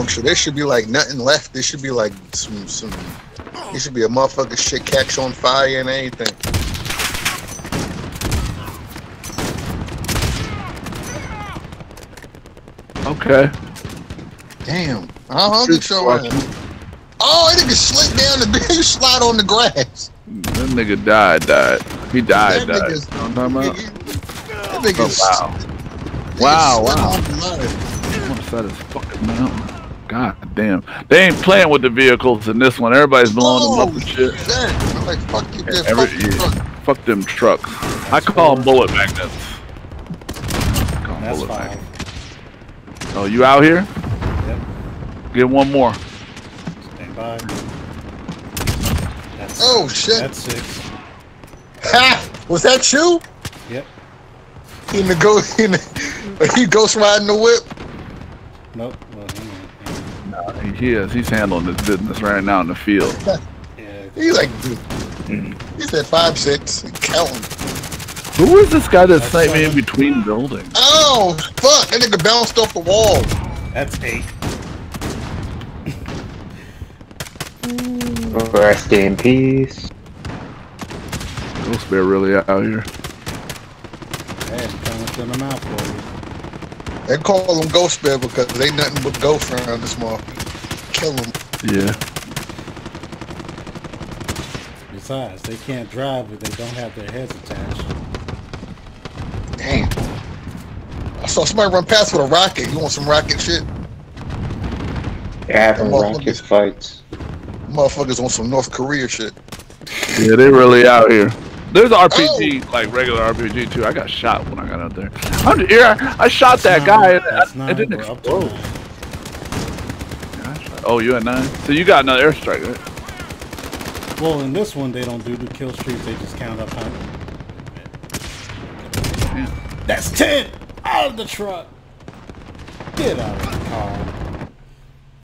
puncture. There should be like nothing left. There should be like some some. There should be a motherfucker shit catch on fire and anything. Okay. Damn. How hungry so I am. Uh, oh, that nigga slid down the big slide on the grass. That nigga died, died. He died, That died. nigga's- You know what I'm talking about? That nigga's, Oh, wow. wow. line. I'm upset as fucking mountain. God damn. They ain't playing with the vehicles in this one. Everybody's blowing them up and oh, shit. shit. I'm like, fuck you, man. Every- fuck yeah. fuck. Fuck them trucks. I call them bullet magnets. Call 'em That's bullet magnets. Oh, you out here? Yep. Get one more. Stand by. That's, Oh, shit. That's six. Ha! Was that you? Yep. In the go, in the, he ghost riding the whip. Nope. Well, hang on, hang on. He is. He's handling his business right now in the field. He's like, he said five six, counting. Who is this guy that's That's sniping me in between buildings? Oh fuck! That nigga bounced off the wall. That's eight. Rest in peace. Ghost Bear really out here. Hey, I'm trying to send them out for you. They call them Ghost Bear because they ain't nothing but ghosts around this mall. Kill them. Yeah. Besides, they can't drive if they don't have their heads attached. Damn. I saw somebody run past with a rocket. You want some rocket shit? They're having rocket fights. Motherfuckers on some North Korea shit. Yeah, they really out here. There's an oh. RPG, like regular RPG too. I got shot when I got out there. I'm here. I, I shot that guy. and I- It didn't We're up to explode. nine. Oh, you at nine? So you got another airstrike, right? Well, in this one, they don't do the kill streaks. They just count up how. That's ten. Out of the truck. Get out of the car.